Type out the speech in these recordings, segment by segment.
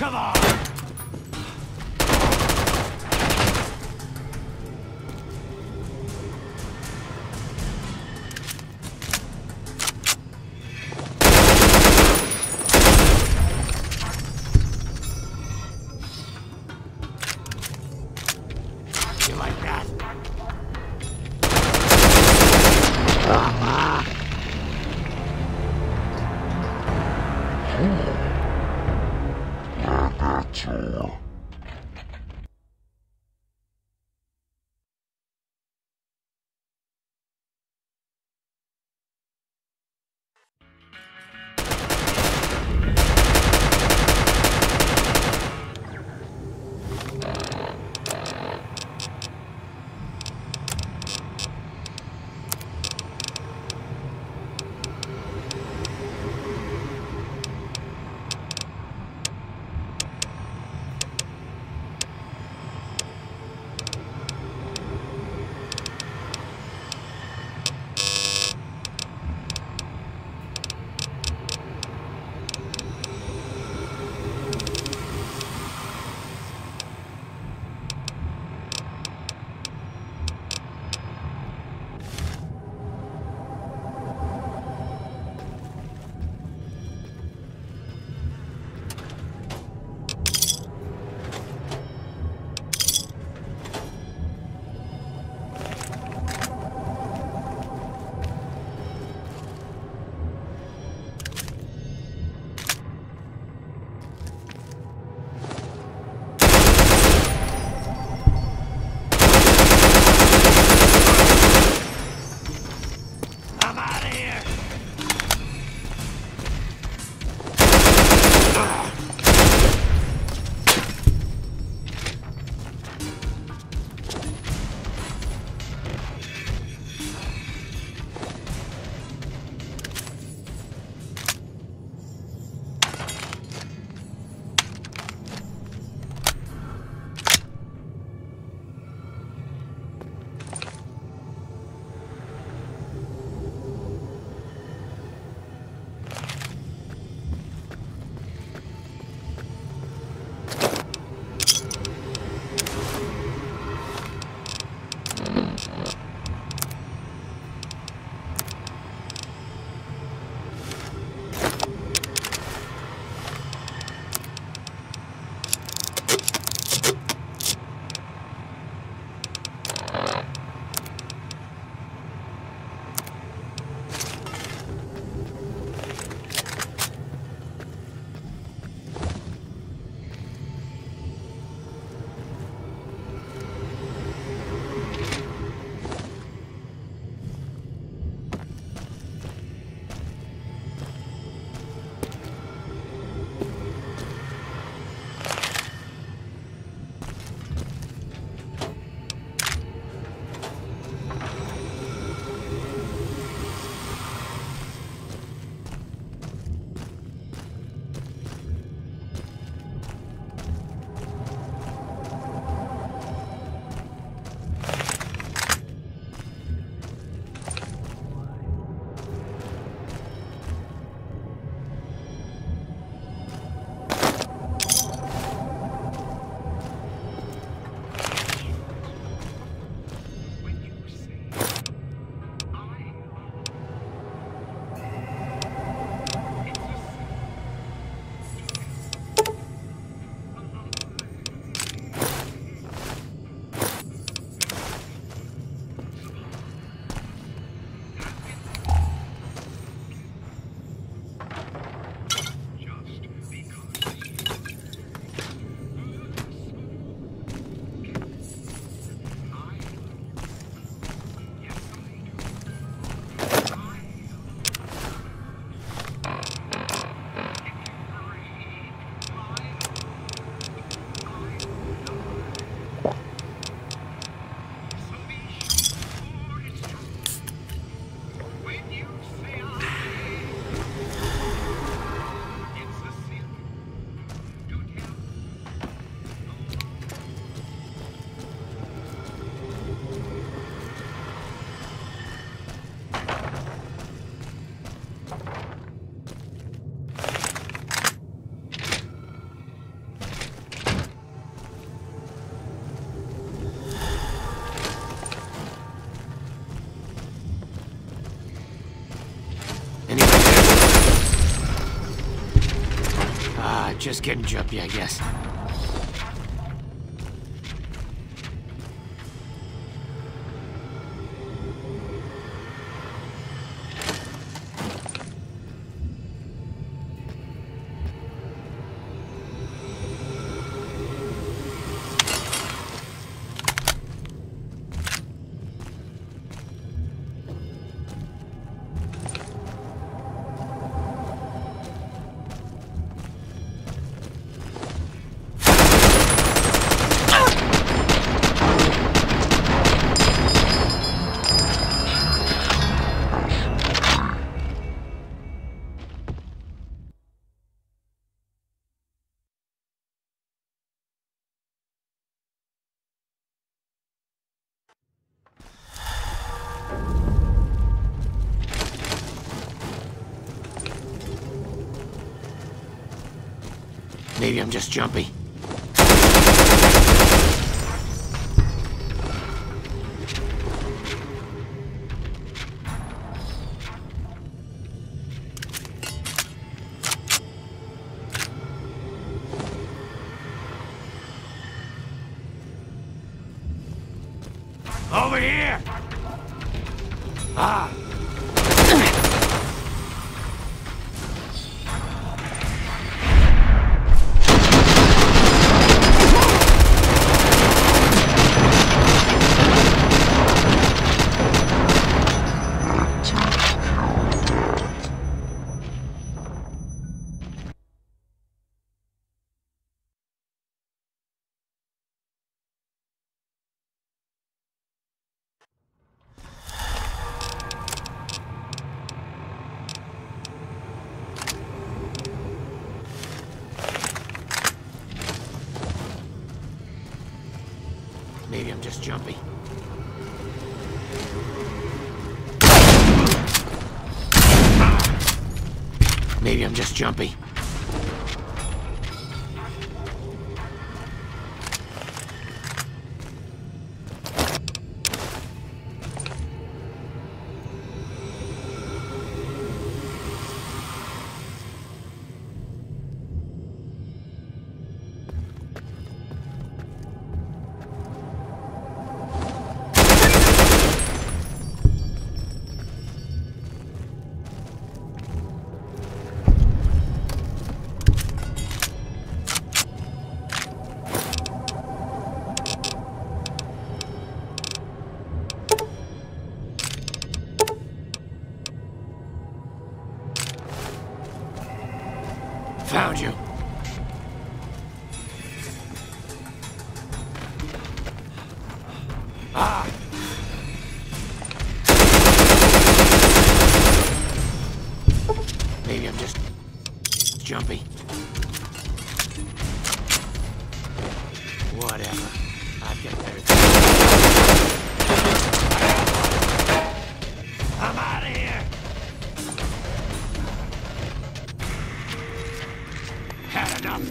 Come on! Just getting jumpy, I guess. Maybe I'm just jumpy. Jumpy. Maybe I'm just jumpy. Had enough.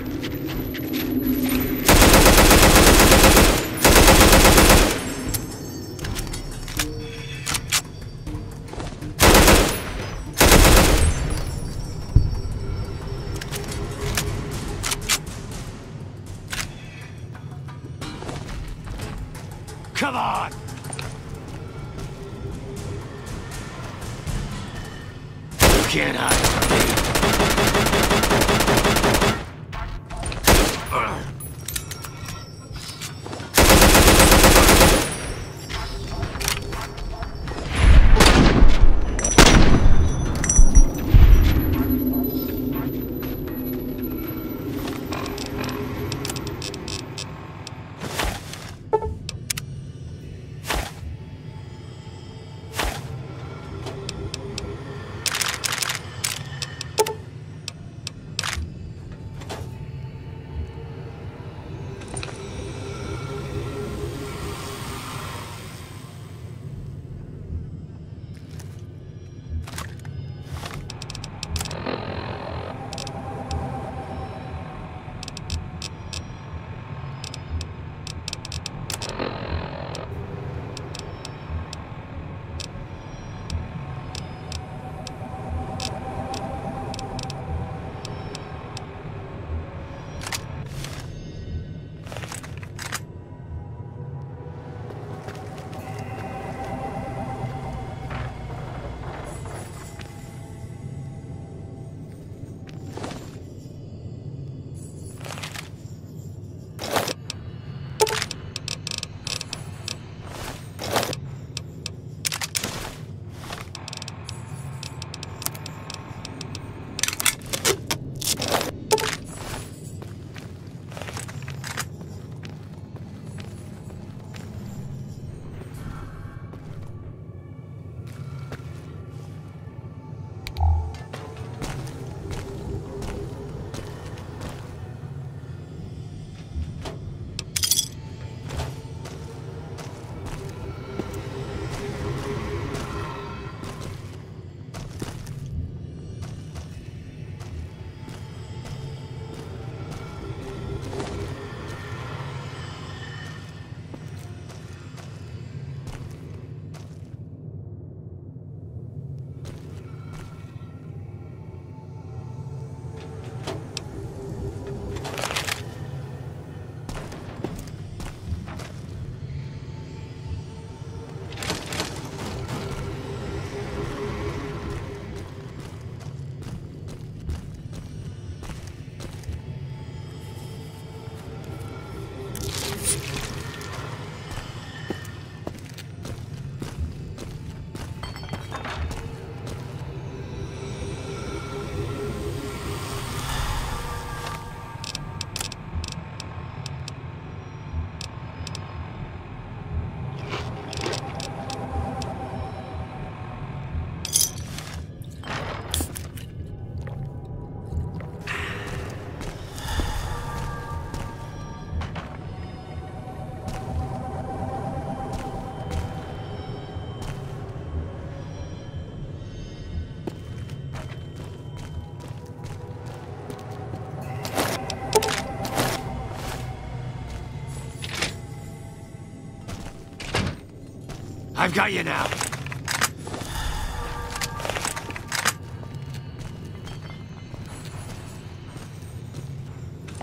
I've got you now.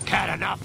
Cat enough.